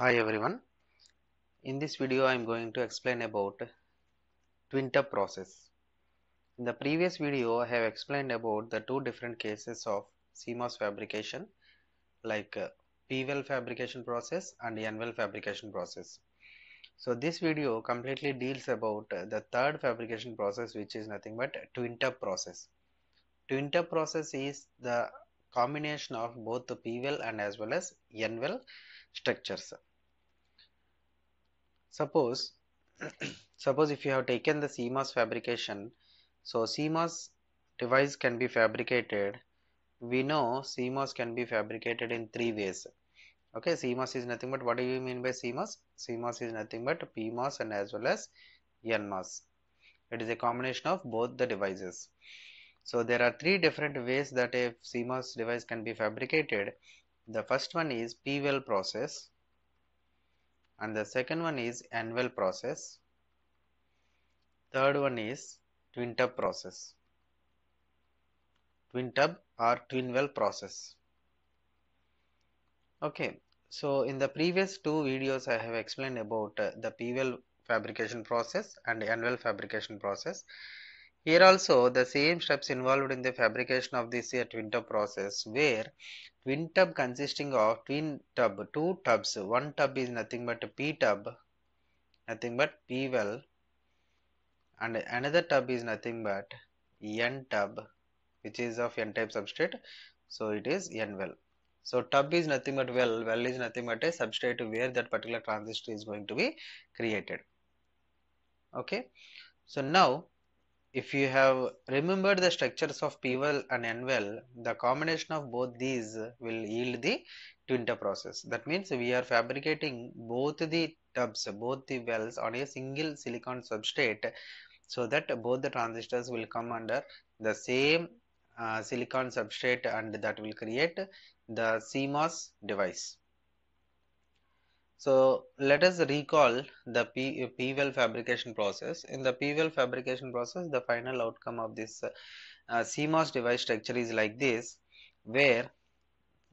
Hi everyone. In this video I am going to explain about twin tub process. In the previous video I have explained about the two different cases of CMOS fabrication like uh, P-well fabrication process and N-well fabrication process. So this video completely deals about uh, the third fabrication process which is nothing but twin tub process. Twin tub process is the combination of both the P-well and as well as N-well structures. Suppose suppose if you have taken the CMOS fabrication, so CMOS device can be fabricated. We know CMOS can be fabricated in three ways. Okay, CMOS is nothing but what do you mean by CMOS? CMOS is nothing but PMOS and as well as NMOS. It is a combination of both the devices. So there are three different ways that a CMOS device can be fabricated. The first one is P-well process and the second one is N-well process. Third one is twin tub process. Twin tub or twin well process. Okay, so in the previous two videos I have explained about uh, the P-well fabrication process and N-well fabrication process. Here also the same steps involved in the fabrication of this uh, twin tub process where twin tub consisting of twin tub two tubs. One tub is nothing but a P tub nothing but P well. And another tub is nothing but N tub which is of N type substrate. So it is N well. So tub is nothing but well. Well is nothing but a substrate where that particular transistor is going to be created. Okay? So now if you have remembered the structures of P-well and N-well, the combination of both these will yield the twin tub process. That means we are fabricating both the tubs, both the wells on a single silicon substrate so that both the transistors will come under the same uh, silicon substrate and that will create the CMOS device. So let us recall the P, P-well fabrication process. In the P-well fabrication process, the final outcome of this uh, CMOS device structure is like this, where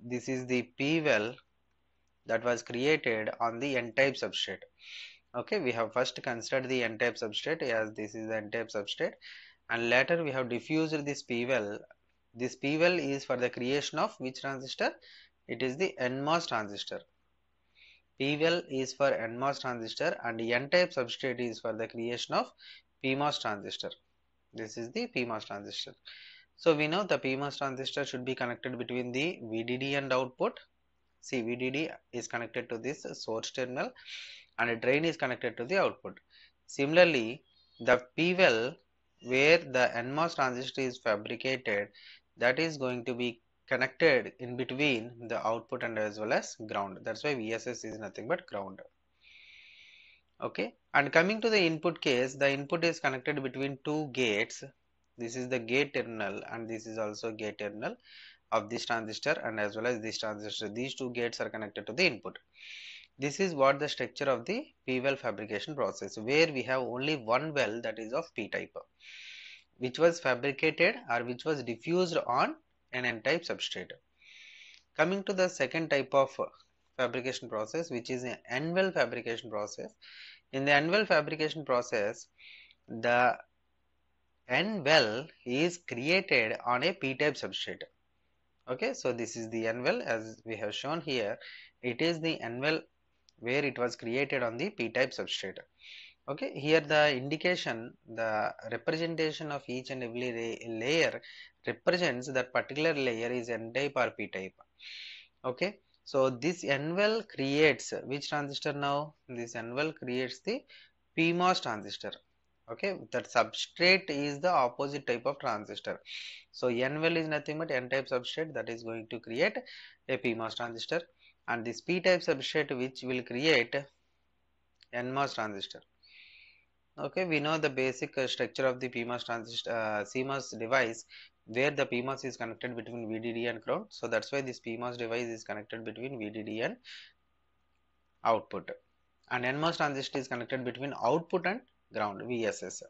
this is the P-well that was created on the N-type substrate. Okay, we have first considered the N-type substrate as this is the N-type substrate and later we have diffused this P-well. This P-well is for the creation of which transistor? It is the NMOS transistor. P-well is for NMOS transistor and N-type substrate is for the creation of PMOS transistor. This is the PMOS transistor. So we know the PMOS transistor should be connected between the VDD and output. See VDD is connected to this source terminal and a drain is connected to the output. Similarly, the P-well where the NMOS transistor is fabricated that is going to be connected in between the output and as well as ground. That's why vss is nothing but ground. Okay? And coming to the input case the input is connected between two gates. This is the gate terminal and this is also gate terminal of this transistor and as well as this transistor. These two gates are connected to the input. This is what the structure of the p well fabrication process where we have only one well that is of p type which was fabricated or which was diffused on an n-type substrate. Coming to the second type of fabrication process which is an n-well fabrication process. In the n-well fabrication process the n-well is created on a p-type substrate. Okay, so this is the n-well as we have shown here. It is the n-well where it was created on the p-type substrate okay here the indication the representation of each and every layer represents that particular layer is n type or p type. Okay? So this n-well creates which transistor now? This n-well creates the pmos transistor. Okay? That substrate is the opposite type of transistor. So n-well is nothing but n-type substrate that is going to create a pmos transistor. And this p-type substrate which will create nmos transistor. Okay? We know the basic uh, structure of the PMOS transistor uh, CMOS device where the PMOS is connected between VDD and ground so that's why this PMOS device is connected between VDD and output. And NMOS transistor is connected between output and ground VSS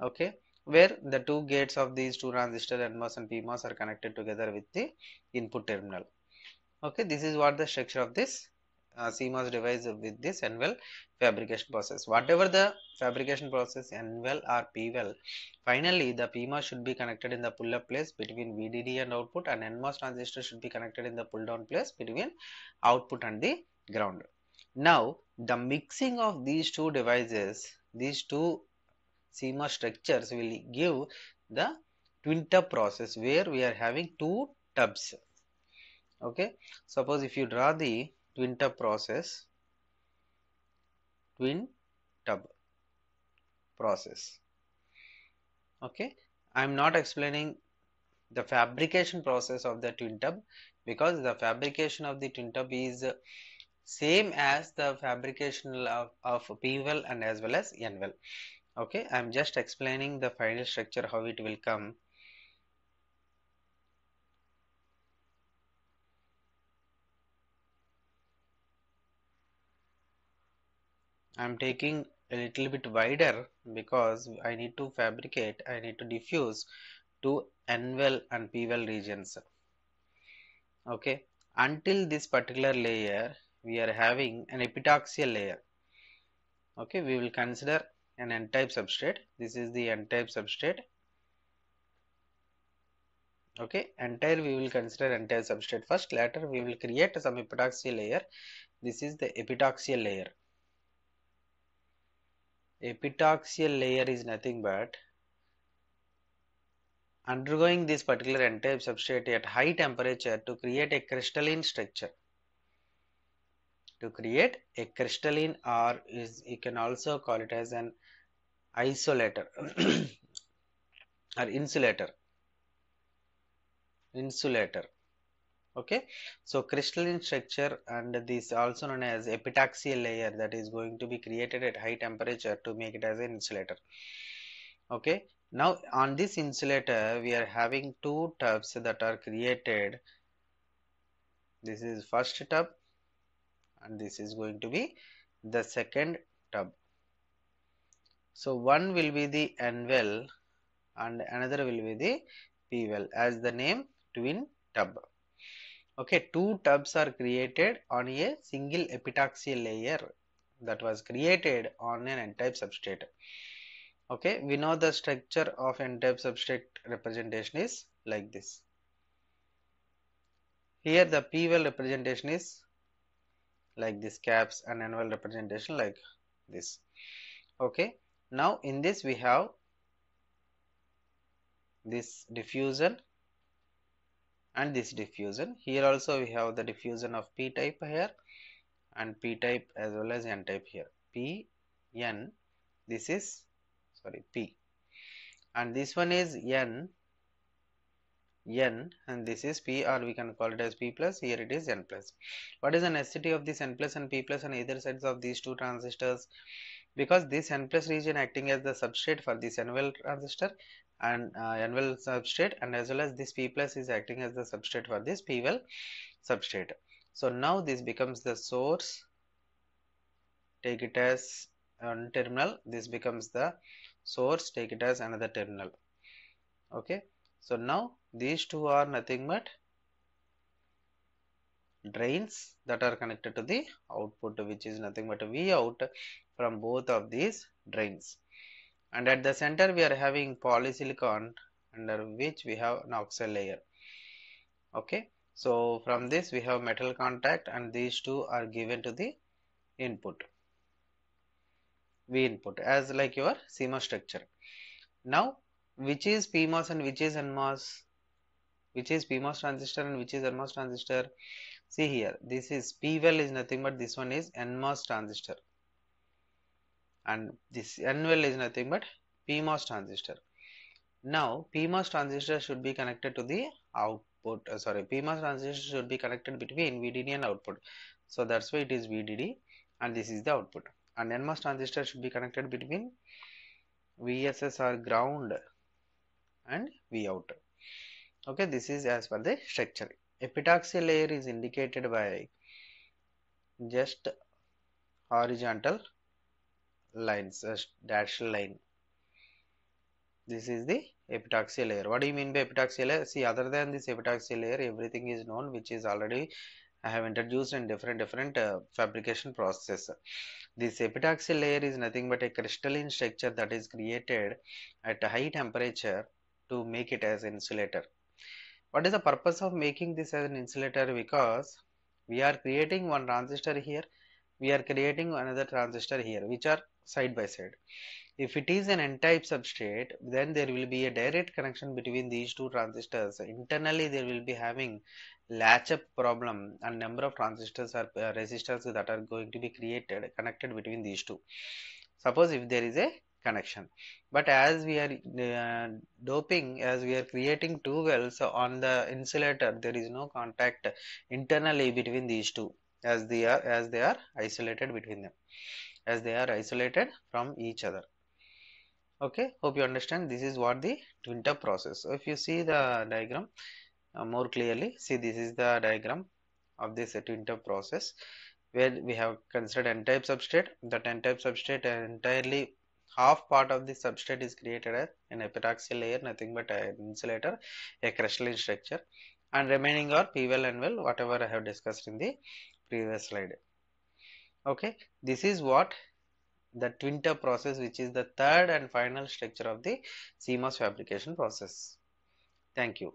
okay? Where the two gates of these two transistors NMOS and PMOS are connected together with the input terminal. Okay? This is what the structure of this uh, CMOS device with this N-well fabrication process. Whatever the fabrication process N-well or P-well, finally the PMOS should be connected in the pull-up place between VDD and output and NMOS transistor should be connected in the pull-down place between output and the ground. Now the mixing of these two devices, these two CMOS structures will give the twin tub process where we are having two tubs okay suppose if you draw the twin tub process. Twin tub process. Okay. I am not explaining the fabrication process of the twin tub because the fabrication of the twin tub is same as the fabrication of, of p well and as well as n well. Okay. I am just explaining the final structure how it will come I'm taking a little bit wider because I need to fabricate, I need to diffuse to N-well and P-well regions. Okay, until this particular layer, we are having an epitaxial layer. Okay, we will consider an N-type substrate. This is the N-type substrate. Okay, entire we will consider N-type substrate first. Later, we will create some epitaxial layer. This is the epitaxial layer epitaxial layer is nothing but undergoing this particular n-type substrate at high temperature to create a crystalline structure. To create a crystalline or is you can also call it as an isolator or insulator. Insulator okay? So crystalline structure and this also known as epitaxial layer that is going to be created at high temperature to make it as an insulator. Okay? Now on this insulator we are having two tubs that are created. This is first tub and this is going to be the second tub. So one will be the n well and another will be the p well as the name twin tub okay two tubs are created on a single epitaxial layer that was created on an n-type substrate. Okay we know the structure of n-type substrate representation is like this. Here the p-well representation is like this caps and n-well representation like this. Okay now in this we have this diffusion and this diffusion. Here also we have the diffusion of p type here and p type as well as n type here. P n this is sorry p. And this one is n n and this is p or we can call it as p plus. Here it is n plus. What is the necessity of this n plus and p plus on either sides of these two transistors because this n plus region acting as the substrate for this n well transistor and uh, n-well substrate and as well as this p plus is acting as the substrate for this p-well substrate. So now this becomes the source. Take it as one terminal. This becomes the source. Take it as another terminal. Okay? So now these two are nothing but drains that are connected to the output which is nothing but V out from both of these drains. And at the center we are having polysilicon under which we have an oxide layer. Okay? So from this we have metal contact and these two are given to the input. V input as like your CMOS structure. Now which is PMOS and which is NMOS which is PMOS transistor and which is NMOS transistor see here this is P well is nothing but this one is NMOS transistor and this N-well is nothing but PMOS transistor. Now PMOS transistor should be connected to the output uh, sorry PMOS transistor should be connected between VDD and output. So that's why it is VDD and this is the output and NMOS transistor should be connected between VSS or ground and V out. Okay, this is as per the structure. Epitaxial layer is indicated by just horizontal lines a dashed line this is the epitaxial layer what do you mean by epitaxial layer see other than this epitaxial layer everything is known which is already I have introduced in different different uh, fabrication process. This epitaxial layer is nothing but a crystalline structure that is created at a high temperature to make it as insulator. What is the purpose of making this as an insulator? Because we are creating one transistor here, we are creating another transistor here, which are side by side. If it is an n-type substrate, then there will be a direct connection between these two transistors. Internally, there will be having latch up problem and number of transistors or uh, resistors that are going to be created connected between these two. Suppose if there is a connection. But as we are uh, doping as we are creating two wells on the insulator there is no contact internally between these two as they are as they are isolated between them as they are isolated from each other. Okay hope you understand. This is what the twin tub process. So if you see the diagram uh, more clearly see this is the diagram of this uh, twin tub process where we have considered n-type substrate. That n-type substrate entirely half part of the substrate is created as an epitaxial layer nothing but an insulator a crystalline structure and remaining are p-well and well whatever I have discussed in the previous slide okay this is what the twin tub process which is the third and final structure of the CMOS fabrication process. Thank you.